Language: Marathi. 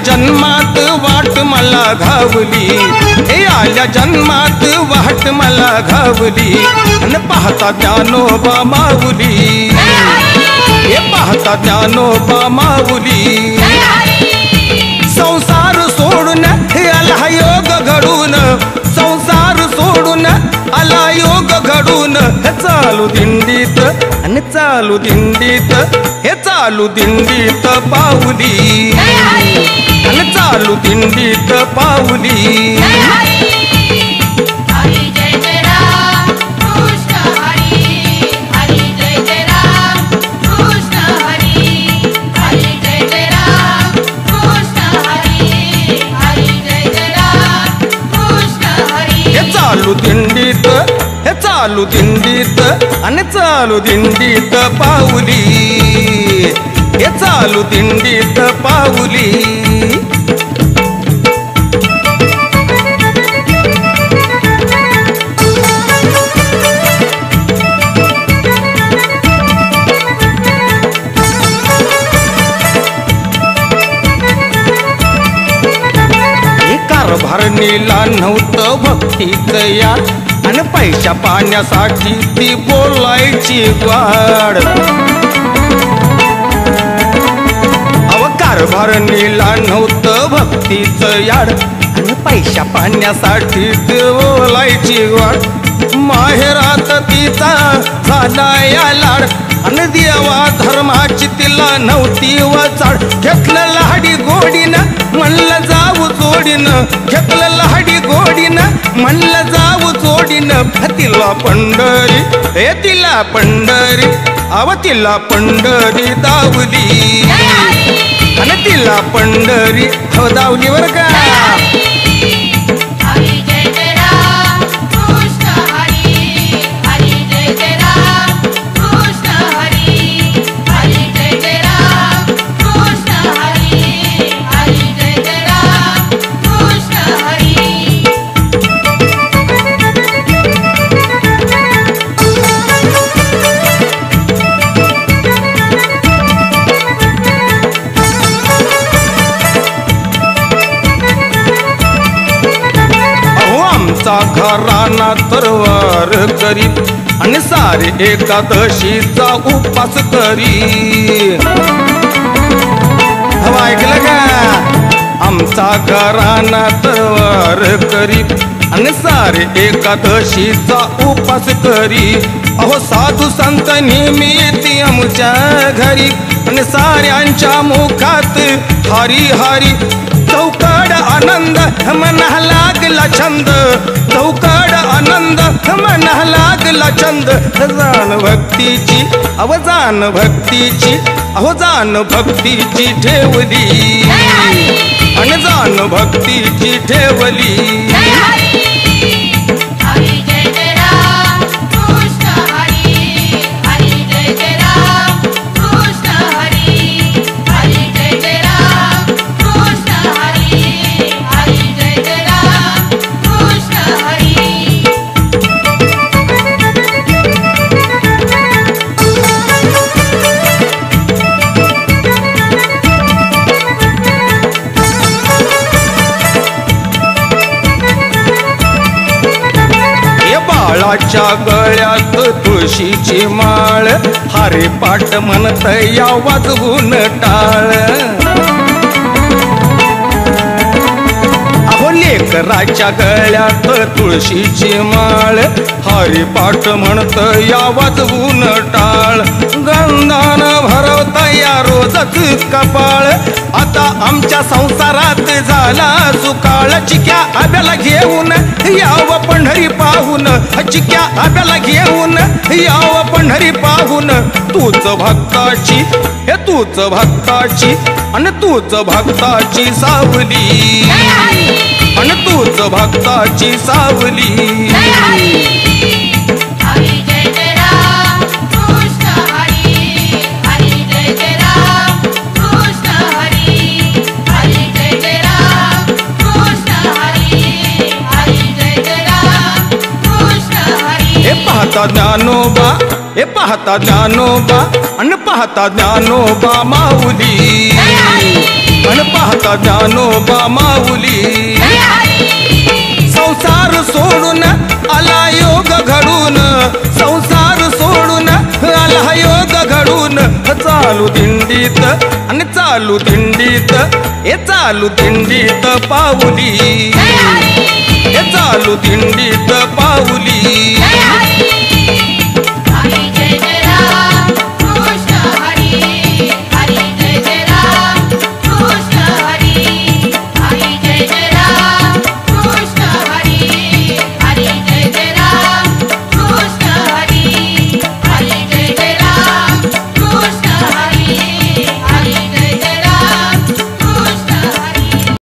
आल्या जन्मात वाट मला घावली. हे आल्या जन्मात वाट मला घावली. आणि पाहता ज्ञानोबा माऊली. हे पाहता ज्ञानोबा माऊली. संसार सोडून हे आला योग घडून. संसार सोडून आला योग घडून. हे चालू दिंडीत आणि चालू दिंडीत. हे चालू दिंडीत पाऊली. आणि चालू दिंडीत पाऊली. हरी जय जय राम कृष्ण हरी हरी जय जय राम कृष्ण हरी हरी जय जय राम कृष्ण हरी हरी जय जय राम कृष्ण हरी। हे चालू दिंडीत हे चालू दिंडीत आणि चालू दिंडीत पाऊली. हे चालू दिंडीत पाऊली. हे कारभार नेला नव्हतं भक्तीचं या आणि पैशा पाण्यासाठी ती बोलायची वाढ. अव कारभार नेला नव्हतं भक्तीच याड आणि पैशा पाण्यासाठी ती बोलायची वाढ. माहेरात तिचा झाला या लाड. आणि देवा धर्माची तिला नव्हती वचाड. घेतलं लाडी गोडीनं म्हणलं जाऊ जोडीनं. घेतलं लाडी गोडीनं म्हणलं जाऊ जोडीनं. तिला पंढरी हे तिला पंढरी अव तिला पंढरी दावली आणि तिला पंढरी हो दावली वर का? आमचा राणा तरवार करी आणि सारे एकादशीचा उपास करी हवा ऐकलं का? आमचा घराना तरवार करी आणि सारे एकादशीचा उपास करी अहो साधू संत नेहमी येते आमच्या घरी आणि साऱ्यांच्या मुखात हरी हरी आनंद मना लागला छंद. चौकड आनंद मना लागला छंद. जाण भक्तीची अवजान भक्तीची अवजान भक्तीची ठेवली. जाण भक्तीची ठेवली. बाळाच्या गळ्यात तुळशीची माळ. हारे पाट म्हणत या वाजवून टाळ. अहो लेकराच्या गळ्यात तुळशीची माळ. हरी पाठ म्हणत या वाजवून टाळ. गंधान भरवता रोजच कपाळ. आता आमच्या संसारात झाला सुकाळ. चिक्या आब्याला घेऊन याव पंढरी पाहून. चिक्या आब्याला घेऊन याव पंढरी पाहून. तूच भक्ताची हे तूच भक्ताची आणि तूच भक्ताची सावली. आणि तूच भक्ताची सावली. हे पाहता ज्ञानोबा अन पाहता ज्ञानोबा माऊली. अन पाहता ज्ञानोबा माऊली. संसार सोडून आला योग घडून. संसार सोडून आला योग घडून. चालू दिंडीत आणि चालू दिंडीत हे चालू दिंडीत पाऊली. हे चालू दिंडीत पाऊली.